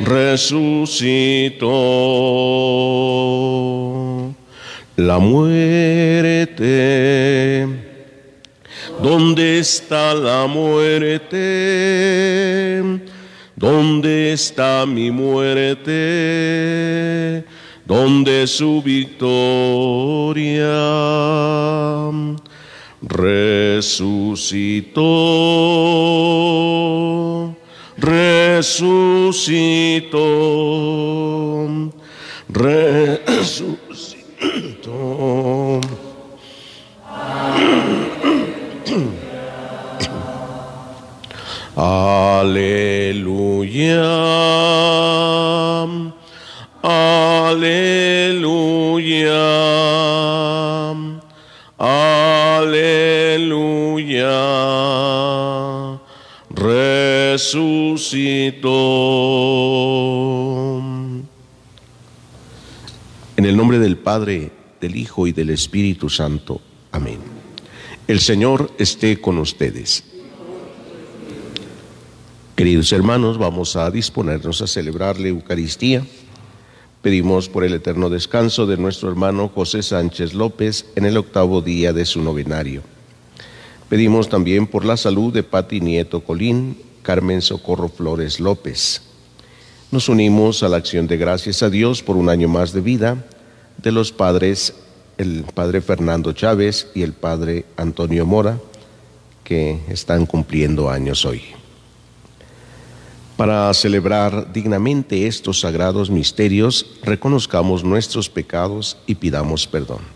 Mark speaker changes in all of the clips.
Speaker 1: resucitó. La muerte, ¿dónde está la muerte? ¿Dónde está mi muerte? ¿Dónde su victoria? Resucitó, resucitó. Resucitó. En el nombre del Padre, del Hijo y del Espíritu Santo. Amén. El Señor esté con ustedes. Queridos hermanos, vamos a disponernos a celebrar la Eucaristía. Pedimos por el eterno descanso de nuestro hermano José Sánchez López en el octavo día de su novenario. Pedimos también por la salud de Pati Nieto Colín, Carmen Socorro Flores López. Nos unimos a la acción de gracias a Dios por un año más de vida de los padres, el padre Fernando Chávez y el padre Antonio Mora, que están cumpliendo años hoy. Para celebrar dignamente estos sagrados misterios, reconozcamos nuestros pecados y pidamos perdón.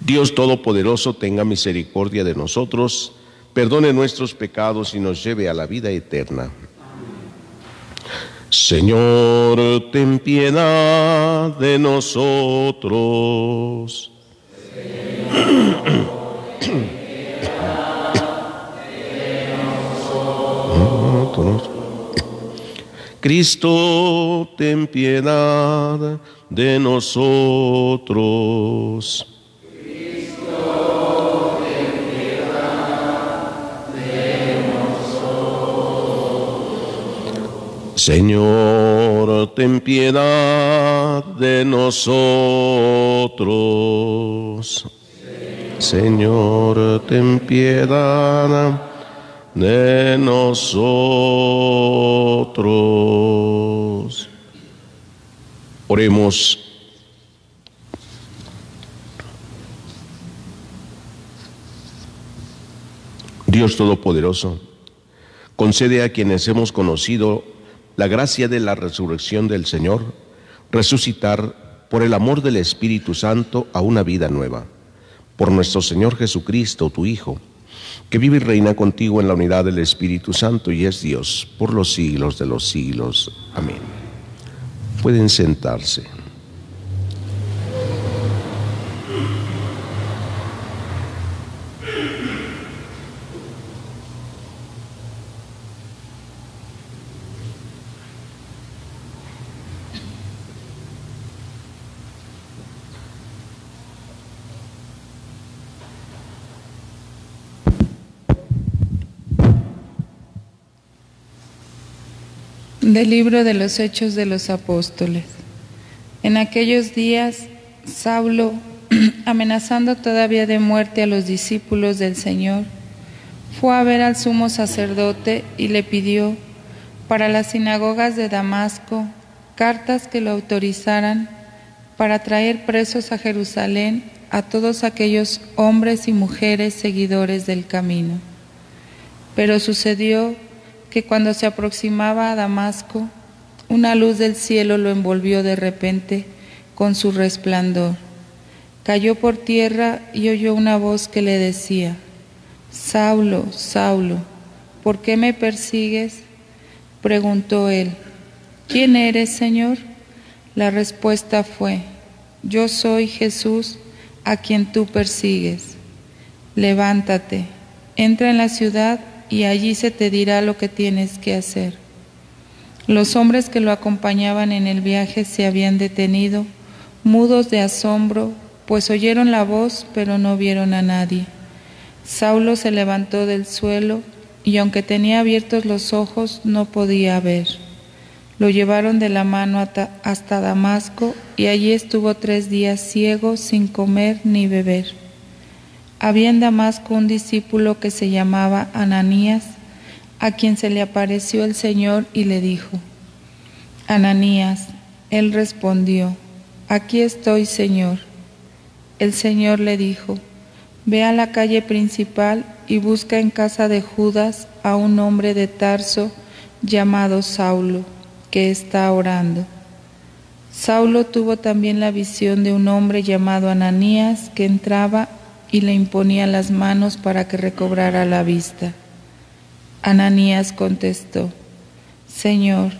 Speaker 1: Dios Todopoderoso tenga misericordia de nosotros, perdone nuestros pecados y nos lleve a la vida eterna. Señor, ten piedad de nosotros. Cristo, ten piedad de nosotros. Señor, ten piedad de nosotros. Señor, ten piedad de nosotros. Oremos. Dios Todopoderoso, concede a quienes hemos conocido la gracia de la resurrección del Señor, resucitar por el amor del Espíritu Santo a una vida nueva. Por nuestro Señor Jesucristo, tu Hijo, que vive y reina contigo en la unidad del Espíritu Santo y es Dios por los siglos de los siglos. Amén. Pueden sentarse.
Speaker 2: Del libro de los Hechos de los Apóstoles. En aquellos días, Saulo, amenazando todavía de muerte a los discípulos del Señor, fue a ver al sumo sacerdote y le pidió para las sinagogas de Damasco cartas que lo autorizaran para traer presos a Jerusalén a todos aquellos hombres y mujeres seguidores del camino. Pero sucedió que cuando se aproximaba a Damasco, una luz del cielo lo envolvió de repente con su resplandor, Cayó por tierra y oyó una voz que le decía, Saulo, Saulo, ¿por qué me persigues? Preguntó él, ¿quién eres, Señor? La respuesta fue, yo soy Jesús a quien tú persigues. Levántate, entra en la ciudad y allí se te dirá lo que tienes que hacer. Los hombres que lo acompañaban en el viaje se habían detenido, mudos de asombro, pues oyeron la voz, pero no vieron a nadie. Saulo se levantó del suelo y aunque tenía abiertos los ojos, no podía ver. Lo llevaron de la mano hasta Damasco y allí estuvo tres días ciego, sin comer ni beber. Había en Damasco un discípulo que se llamaba Ananías, a quien se le apareció el Señor y le dijo, Ananías, él respondió, aquí estoy, Señor. El Señor le dijo, ve a la calle principal y busca en casa de Judas a un hombre de Tarso llamado Saulo, que está orando. Saulo tuvo también la visión de un hombre llamado Ananías que entraba y le imponía las manos para que recobrara la vista. Ananías contestó, Señor,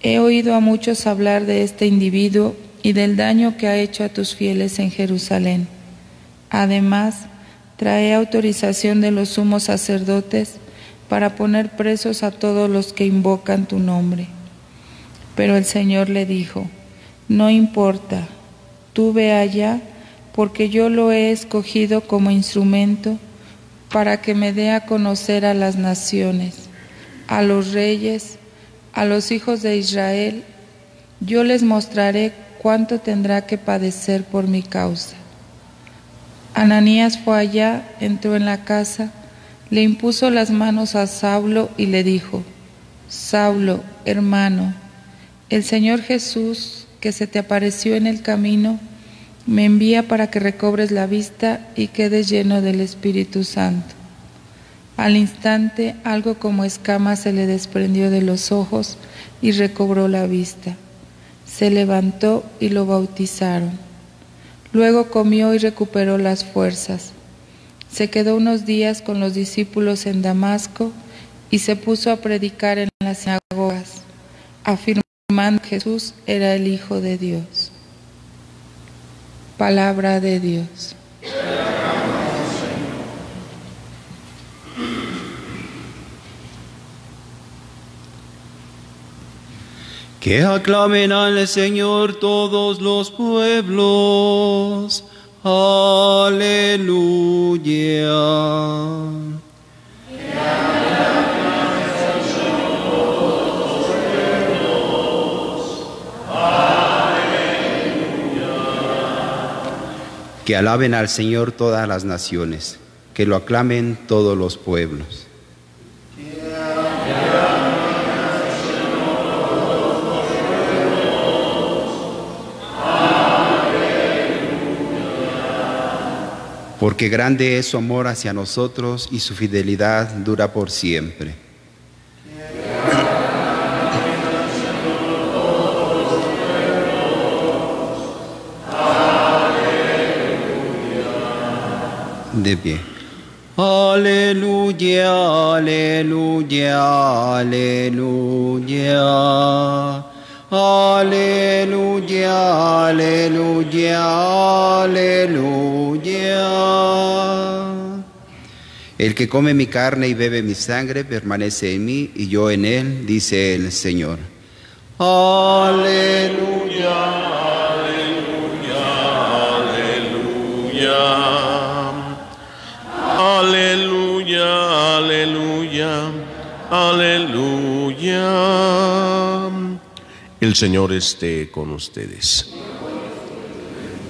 Speaker 2: he oído a muchos hablar de este individuo y del daño que ha hecho a tus fieles en Jerusalén. Además, trae autorización de los sumos sacerdotes para poner presos a todos los que invocan tu nombre. Pero el Señor le dijo, no importa, tú ve allá, porque yo lo he escogido como instrumento para que me dé a conocer a las naciones, a los reyes, a los hijos de Israel. Yo les mostraré cuánto tendrá que padecer por mi causa. Ananías fue allá, entró en la casa, le impuso las manos a Saulo y le dijo, Saulo, hermano, el Señor Jesús, que se te apareció en el camino, me envía para que recobres la vista y quedes lleno del Espíritu Santo. Al instante algo como escama se le desprendió de los ojos y recobró la vista. Se levantó y lo bautizaron. Luego comió y recuperó las fuerzas. Se quedó unos días con los discípulos en Damasco y se puso a predicar en las sinagogas, afirmando que Jesús era el Hijo de Dios. Palabra de Dios.
Speaker 3: Que aclamen al Señor todos los pueblos. Aleluya. Que alaben al Señor todas las naciones, que lo aclamen todos los pueblos. porque grande es su amor hacia nosotros y su fidelidad dura por siempre. De pie. Aleluya, aleluya, aleluya. Aleluya, aleluya, aleluya. El que come mi carne y bebe mi sangre permanece en mí y yo en él, dice el Señor. Aleluya,
Speaker 1: aleluya, aleluya. Aleluya, aleluya, aleluya. El Señor esté con ustedes.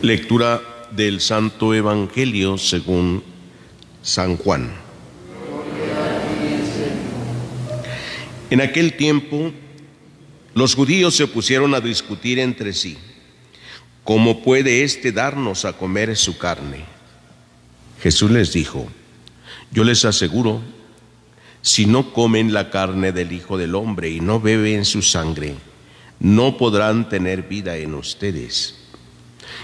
Speaker 1: Lectura del Santo Evangelio según San Juan. En aquel tiempo, los judíos se pusieron a discutir entre sí, ¿cómo puede éste darnos a comer su carne? Jesús les dijo, yo les aseguro, si no comen la carne del Hijo del Hombre y no beben su sangre, no podrán tener vida en ustedes.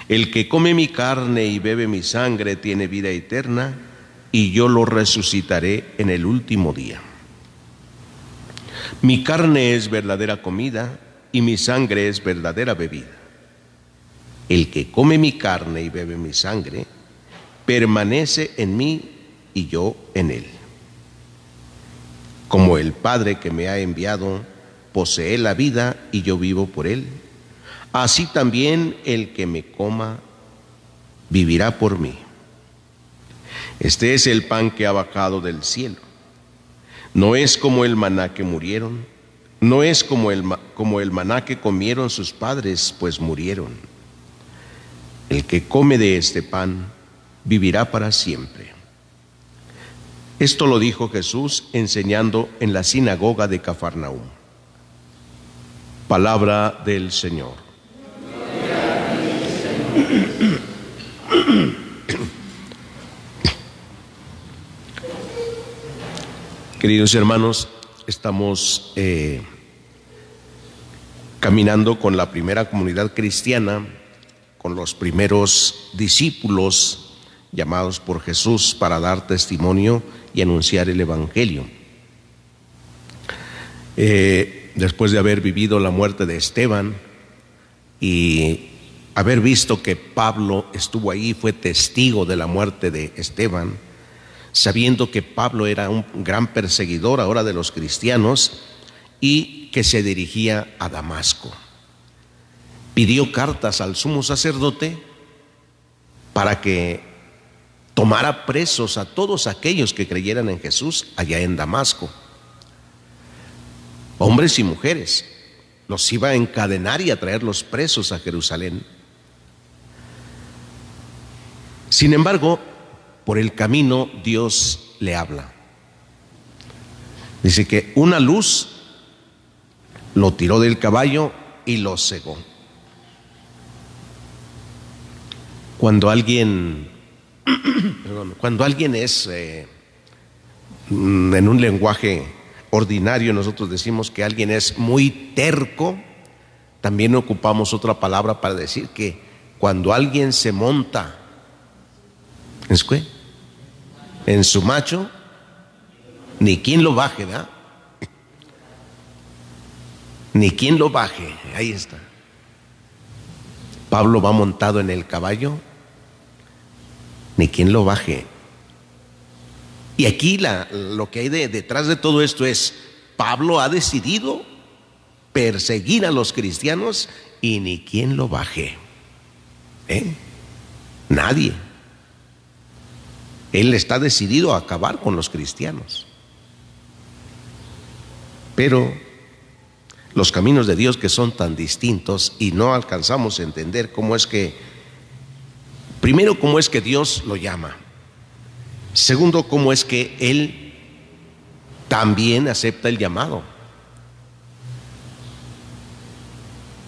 Speaker 1: El que come mi carne y bebe mi sangre tiene vida eterna, y yo lo resucitaré en el último día. Mi carne es verdadera comida y mi sangre es verdadera bebida. El que come mi carne y bebe mi sangre, permanece en mí y yo en él. Como el Padre que me ha enviado posee la vida y yo vivo por él, así también el que me coma vivirá por mí. Este es el pan que ha bajado del cielo. No es como el maná que murieron, no es como el, como el maná que comieron sus padres, pues murieron. El que come de este pan vivirá para siempre. Esto lo dijo Jesús enseñando en la sinagoga de Cafarnaúm. Palabra del Señor. Queridos hermanos, estamos eh, caminando con la primera comunidad cristiana, con los primeros discípulos llamados por Jesús para dar testimonio y anunciar el Evangelio. Eh, después de haber vivido la muerte de Esteban y haber visto que Pablo estuvo ahí, fue testigo de la muerte de Esteban, sabiendo que Pablo era un gran perseguidor ahora de los cristianos y que se dirigía a Damasco. Pidió cartas al sumo sacerdote para que tomara presos a todos aquellos que creyeran en Jesús allá en Damasco. Hombres y mujeres, los iba a encadenar y a traerlos presos a Jerusalén. Sin embargo, por el camino Dios le habla. Dice que una luz lo tiró del caballo y lo cegó. Cuando alguien cuando alguien es, eh, en un lenguaje ordinario, nosotros decimos que alguien es muy terco, también ocupamos otra palabra para decir que cuando alguien se monta en su macho, ni quien lo baje, ¿verdad? Ni quien lo baje, ahí está. Pablo va montado en el caballo ni quien lo baje. Y aquí la, lo que hay detrás de todo esto es, Pablo ha decidido perseguir a los cristianos y ni quien lo baje. ¿Eh? Nadie. Él está decidido a acabar con los cristianos. Pero los caminos de Dios que son tan distintos y no alcanzamos a entender cómo es que Primero, cómo es que Dios lo llama. Segundo, cómo es que Él también acepta el llamado.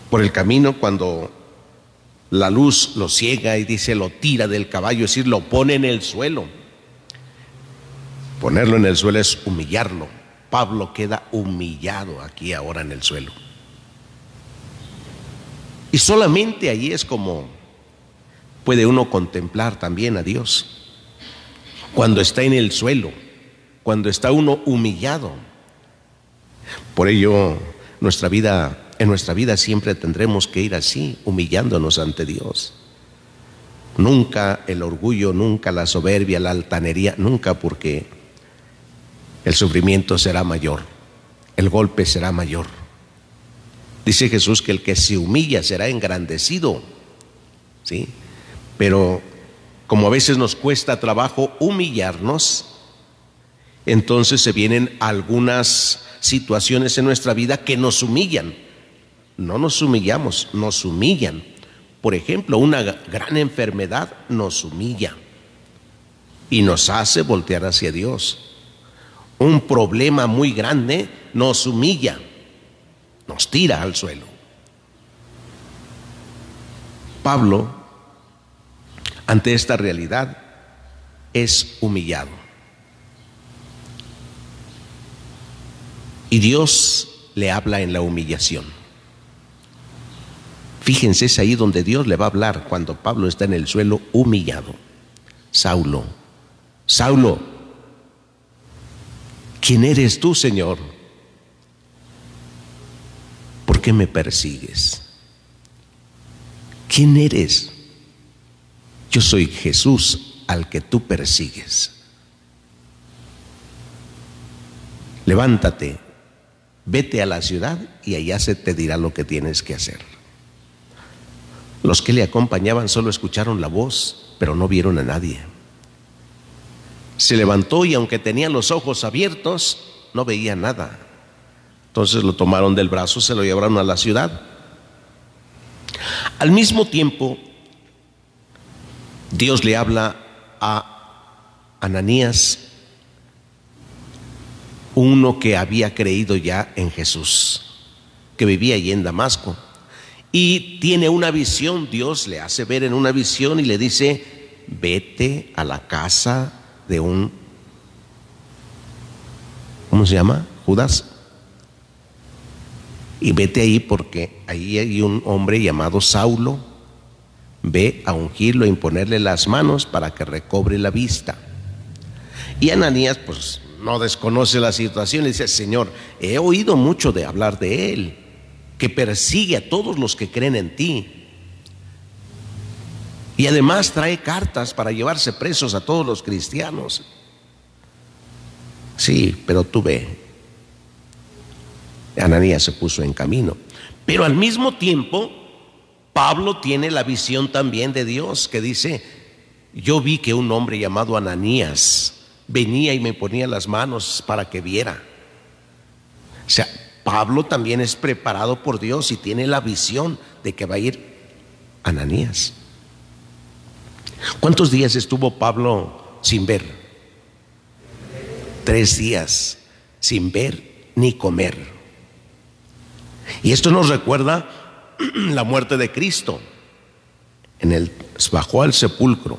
Speaker 1: Por el camino, cuando la luz lo ciega y dice lo tira del caballo, es decir, lo pone en el suelo. Ponerlo en el suelo es humillarlo. Pablo queda humillado aquí ahora en el suelo. Y solamente ahí es como puede uno contemplar también a Dios. Cuando está en el suelo, cuando está uno humillado. Por ello, nuestra vida, en nuestra vida siempre tendremos que ir así, humillándonos ante Dios. Nunca el orgullo, nunca la soberbia, la altanería, nunca porque el sufrimiento será mayor, el golpe será mayor. Dice Jesús que el que se humilla será engrandecido. ¿Sí? Pero como a veces nos cuesta trabajo humillarnos, entonces se vienen algunas situaciones en nuestra vida que nos humillan. No nos humillamos, nos humillan. Por ejemplo, una gran enfermedad nos humilla y nos hace voltear hacia Dios. Un problema muy grande nos humilla, nos tira al suelo. Pablo ante esta realidad es humillado. Y Dios le habla en la humillación. Fíjense, es ahí donde Dios le va a hablar cuando Pablo está en el suelo humillado. Saulo, Saulo, ¿quién eres tú, Señor? ¿Por qué me persigues? ¿Quién eres? Yo soy Jesús al que tú persigues. Levántate, vete a la ciudad y allá se te dirá lo que tienes que hacer. Los que le acompañaban solo escucharon la voz, pero no vieron a nadie. Se levantó y aunque tenía los ojos abiertos, no veía nada. Entonces lo tomaron del brazo, se lo llevaron a la ciudad. Al mismo tiempo, Dios le habla a Ananías, uno que había creído ya en Jesús, que vivía allí en Damasco y tiene una visión, Dios le hace ver en una visión y le dice, vete a la casa de un, ¿cómo se llama? Judas. Y vete ahí porque ahí hay un hombre llamado Saulo. Ve a ungirlo, a imponerle las manos para que recobre la vista. Y Ananías, pues no desconoce la situación, y dice, Señor, he oído mucho de hablar de él que persigue a todos los que creen en ti. Y además trae cartas para llevarse presos a todos los cristianos. Sí, pero tú ve. Ananías se puso en camino. Pero al mismo tiempo, Pablo tiene la visión también de Dios que dice, yo vi que un hombre llamado Ananías venía y me ponía las manos para que viera. O sea, Pablo también es preparado por Dios y tiene la visión de que va a ir Ananías. ¿Cuántos días estuvo Pablo sin ver? Tres días sin ver ni comer. Y esto nos recuerda la muerte de Cristo. En el bajó al sepulcro,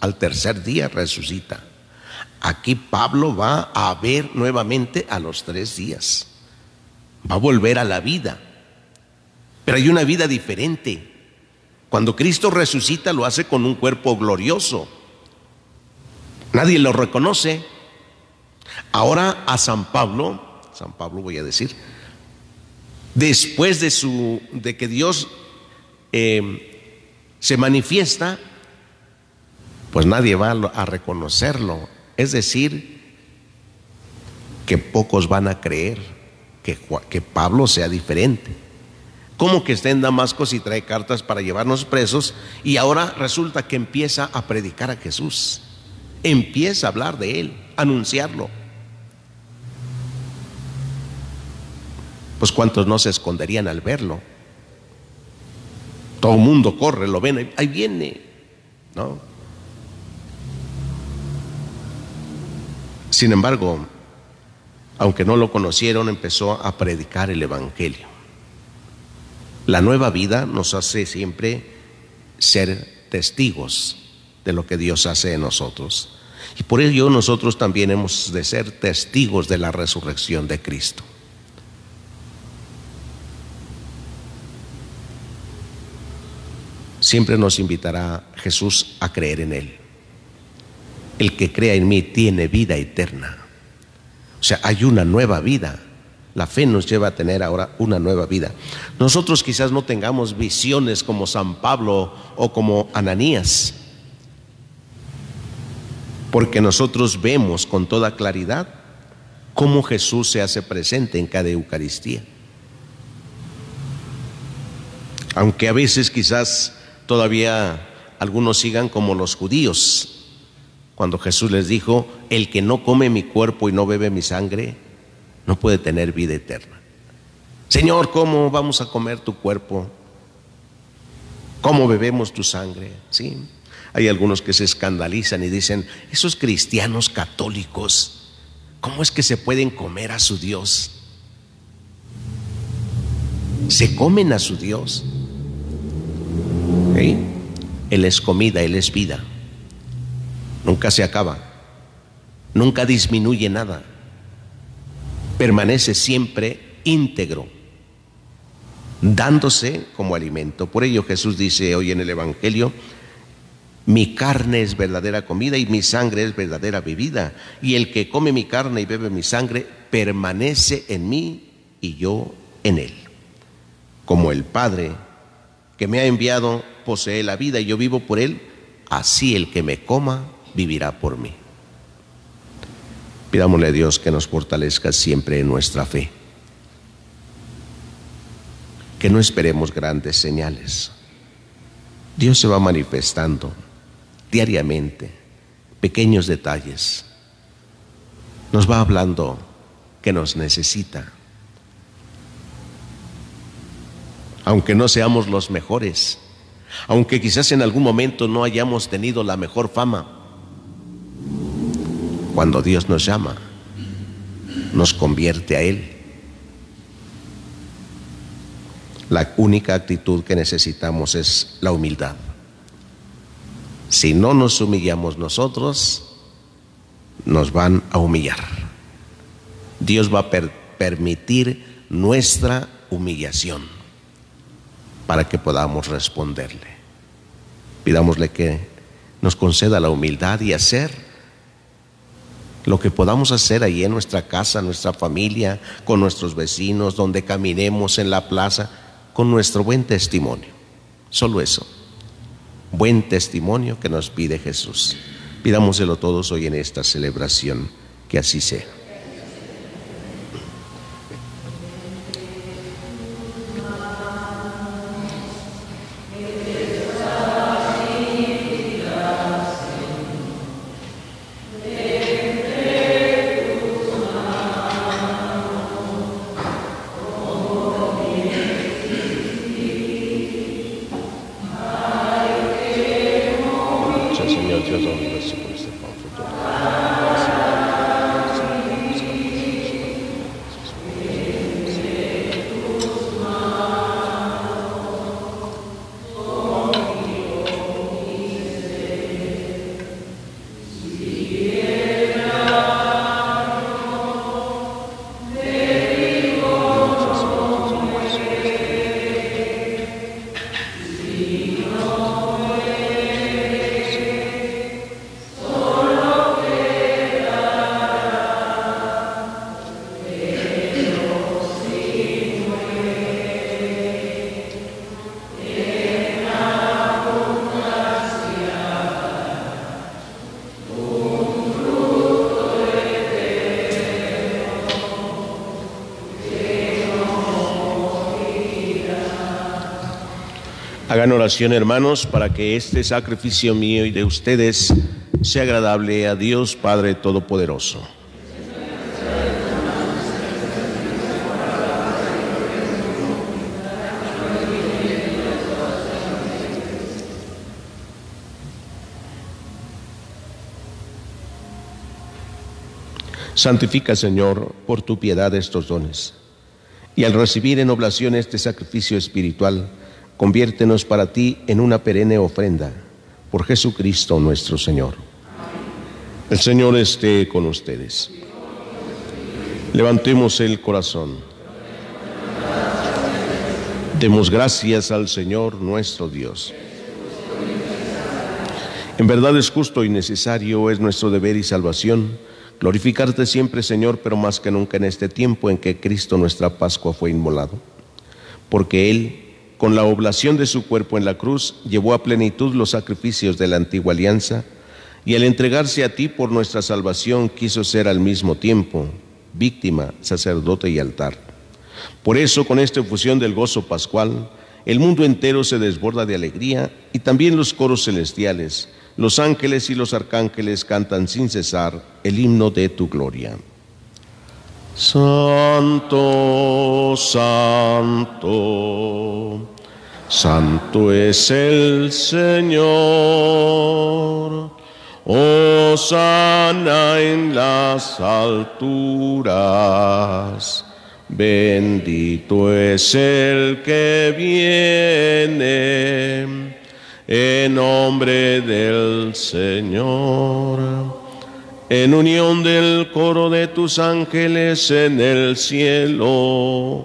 Speaker 1: al tercer día resucita. Aquí Pablo va a ver nuevamente a los tres días va a volver a la vida. Pero hay una vida diferente. Cuando Cristo resucita lo hace con un cuerpo glorioso. Nadie lo reconoce. Ahora a San Pablo, San Pablo voy a decir, después de su de que Dios eh, se manifiesta, pues nadie va a reconocerlo. Es decir, que pocos van a creer que, Pablo sea diferente. ¿Cómo que está en Damasco y trae cartas para llevarnos presos y ahora resulta que empieza a predicar a Jesús? Empieza a hablar de Él, anunciarlo. Pues cuántos no se esconderían al verlo. Todo el mundo corre, lo ven, ahí viene, ¿no? Sin embargo, aunque no lo conocieron, empezó a predicar el Evangelio. La nueva vida nos hace siempre ser testigos de lo que Dios hace en nosotros. Y por ello nosotros también hemos de ser testigos de la resurrección de Cristo. Siempre nos invitará Jesús a creer en Él. El que crea en mí tiene vida eterna. O sea, hay una nueva vida. La fe nos lleva a tener ahora una nueva vida. Nosotros quizás no tengamos visiones como San Pablo o como Ananías, porque nosotros vemos con toda claridad cómo Jesús se hace presente en cada Eucaristía. Aunque a veces quizás todavía algunos sigan como los judíos, cuando Jesús les dijo, el que no come mi cuerpo y no bebe mi sangre, no puede tener vida eterna. Señor, ¿cómo vamos a comer tu cuerpo? ¿Cómo bebemos tu sangre? Sí. Hay algunos que se escandalizan y dicen, esos cristianos católicos, ¿cómo es que se pueden comer a su Dios? Se comen a su Dios. Él es comida, Él es vida nunca se acaba, nunca disminuye nada, permanece siempre íntegro. dándose como alimento. Por ello Jesús dice hoy en el Evangelio, mi carne es verdadera comida y mi sangre es verdadera bebida. Y el que come mi carne y bebe mi sangre permanece en mí y yo en él. Como el Padre que me ha enviado posee la vida y yo vivo por él, así el que me coma vivirá por mí. Pidámosle a Dios que nos fortalezca siempre en nuestra fe. Que no esperemos grandes señales. Dios se va manifestando diariamente, pequeños detalles. Nos va hablando que nos necesita. Aunque no seamos los mejores, aunque quizás en algún momento no hayamos tenido la mejor fama, cuando Dios nos llama, nos convierte a Él. La única actitud que necesitamos es la humildad. Si no nos humillamos nosotros, nos van a humillar. Dios va a permitir nuestra humillación para que podamos responderle. Pidámosle que nos conceda la humildad y hacer lo que podamos hacer ahí en nuestra casa, nuestra familia, con nuestros vecinos, donde caminemos en la plaza, con nuestro buen testimonio. Solo eso buen testimonio que nos pide Jesús. Pidámoselo todos hoy en esta celebración, que así sea. Hagan oración, hermanos, para que este sacrificio mío y de ustedes sea agradable a Dios Padre Todopoderoso. Santifica, Señor, por tu piedad estos dones, y al recibir en oblación este sacrificio espiritual, Conviértenos para ti en una perenne ofrenda, por Jesucristo nuestro Señor. El Señor esté con ustedes. Levantemos el corazón. Demos gracias al Señor nuestro Dios. En verdad es justo y necesario, es nuestro deber y salvación, glorificarte siempre, Señor, pero más que nunca en este tiempo en que Cristo nuestra Pascua fue inmolado, porque Él con la oblación de su cuerpo en la cruz, llevó a plenitud los sacrificios de la antigua alianza, y al entregarse a ti por nuestra salvación quiso ser al mismo tiempo víctima, sacerdote y altar. Por eso, con esta efusión del gozo pascual, el mundo entero se desborda de alegría y también los coros celestiales, los ángeles y los arcángeles cantan sin cesar el himno de tu gloria. Santo, santo, santo es el Señor. Oh, sana en las alturas. Bendito es el que viene en nombre del Señor en unión del coro de tus ángeles en el cielo,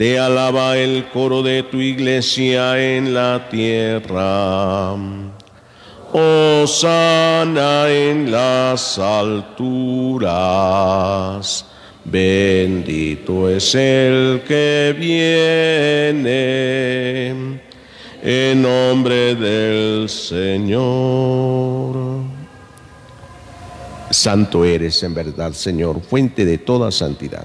Speaker 1: Te alaba el coro de tu iglesia en la tierra. Oh sana en las alturas. Bendito es el que viene en nombre del Señor. Santo eres en verdad, Señor, fuente de toda santidad.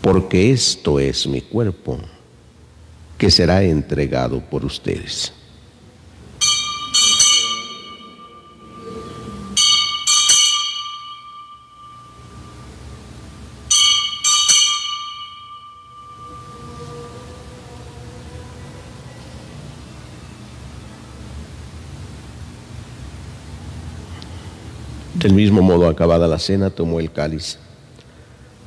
Speaker 1: porque esto es mi cuerpo, que será entregado por ustedes. Del mismo modo, acabada la cena, tomó el cáliz.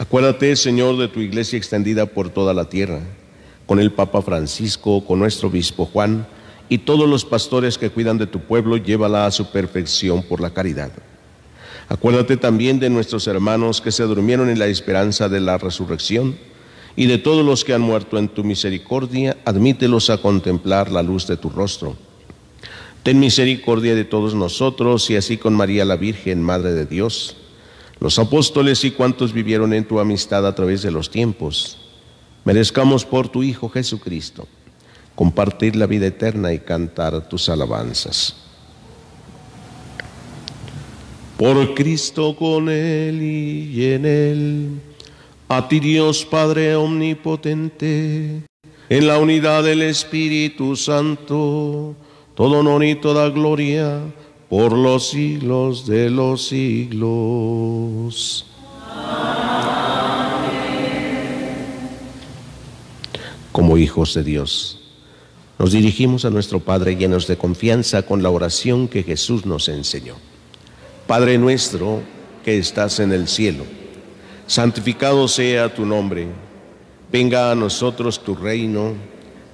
Speaker 1: Acuérdate, Señor, de tu iglesia extendida por toda la tierra, con el Papa Francisco, con nuestro obispo Juan y todos los pastores que cuidan de tu pueblo, llévala a su perfección por la caridad. Acuérdate también de nuestros hermanos que se durmieron en la esperanza de la resurrección y de todos los que han muerto en tu misericordia, admítelos a contemplar la luz de tu rostro. Ten misericordia de todos nosotros y así con María la Virgen, Madre de Dios los apóstoles y cuantos vivieron en tu amistad a través de los tiempos, merezcamos por tu Hijo Jesucristo compartir la vida eterna y cantar tus alabanzas. Por Cristo con Él y en Él, a ti Dios Padre Omnipotente, en la unidad del Espíritu Santo, todo honor y toda gloria por los siglos de los siglos. Como hijos de Dios, nos dirigimos a nuestro Padre llenos de confianza con la oración que Jesús nos enseñó. Padre nuestro que estás en el cielo, santificado sea tu nombre, venga a nosotros tu reino,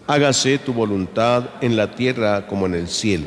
Speaker 1: hágase tu voluntad en la tierra como en el cielo.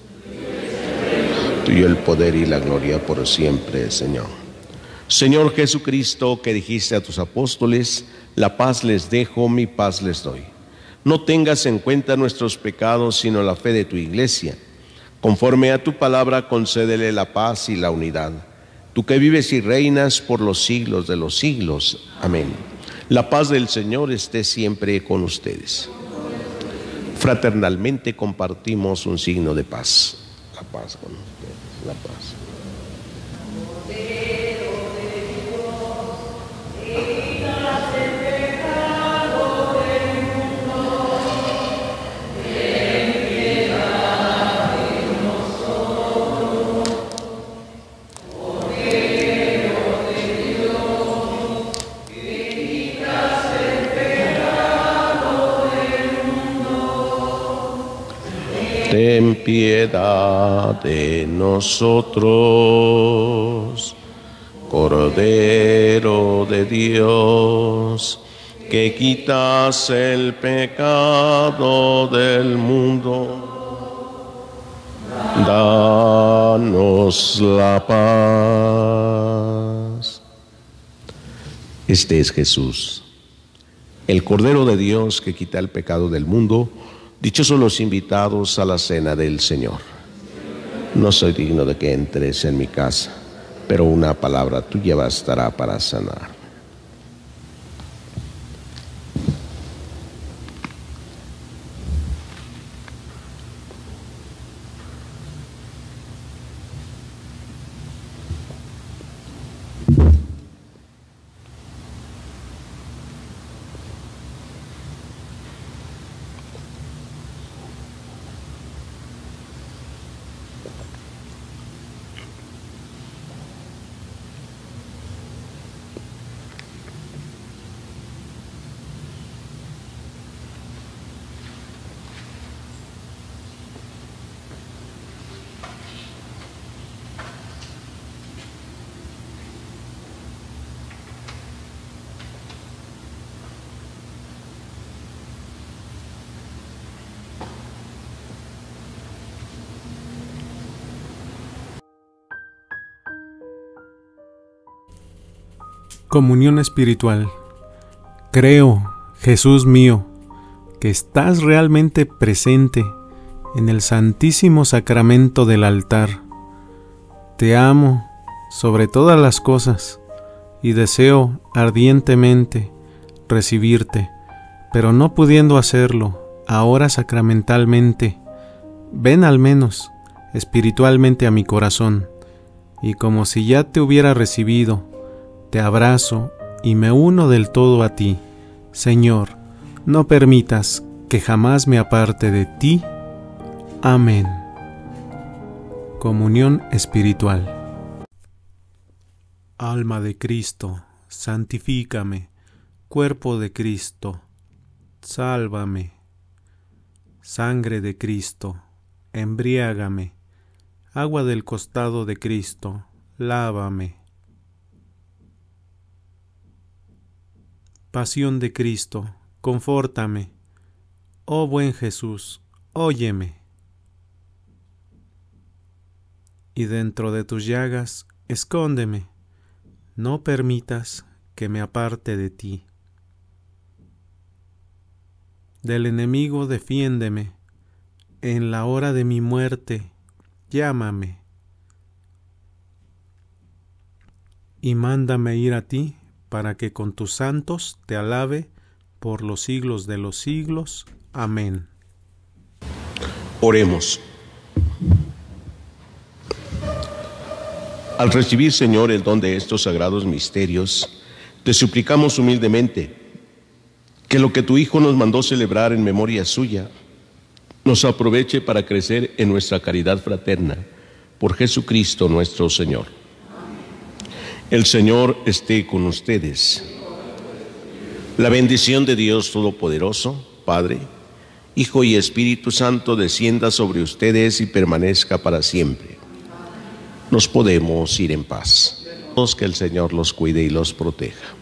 Speaker 1: tuyo el poder y la gloria por siempre, Señor. Señor Jesucristo, que dijiste a tus apóstoles, la paz les dejo, mi paz les doy. No tengas en cuenta nuestros pecados, sino la fe de tu iglesia. Conforme a tu palabra, concédele la paz y la unidad. Tú que vives y reinas por los siglos de los siglos. Amén. La paz del Señor esté siempre con ustedes. Fraternalmente compartimos un signo de paz. Paz con la paz. De nosotros. Cordero de Dios, que quitas el pecado del mundo. Danos la paz. Este es Jesús, el Cordero de Dios que quita el pecado del mundo. Dichosos los invitados a la cena del Señor. No soy digno de que entres en mi casa, pero una palabra tuya bastará para sanar.
Speaker 4: Comunión espiritual. Creo, Jesús mío, que estás realmente presente en el santísimo sacramento del altar. Te amo sobre todas las cosas y deseo ardientemente recibirte, pero no pudiendo hacerlo ahora sacramentalmente, ven al menos espiritualmente a mi corazón, y como si ya te hubiera recibido, te abrazo y me uno del todo a ti. Señor, no permitas que jamás me aparte de ti. Amén. Comunión espiritual. Alma de Cristo, santifícame. Cuerpo de Cristo, sálvame. Sangre de Cristo, embriágame. Agua del costado de Cristo, lávame. Pasión de Cristo, confórtame. Oh buen Jesús, óyeme. Y dentro de tus llagas, escóndeme. No permitas que me aparte de ti. Del enemigo defiéndeme. En la hora de mi muerte, llámame. Y mándame ir a ti para que con tus santos te alabe por los siglos de los siglos. Amén.
Speaker 1: Oremos. Al recibir, Señor, el don de estos sagrados misterios, te suplicamos humildemente que lo que tu Hijo nos mandó celebrar en memoria suya nos aproveche para crecer en nuestra caridad fraterna por Jesucristo nuestro Señor. El Señor esté con ustedes. La bendición de Dios Todopoderoso, Padre, Hijo y Espíritu Santo descienda sobre ustedes y permanezca para siempre. Nos podemos ir en paz. Que el Señor los cuide y los proteja.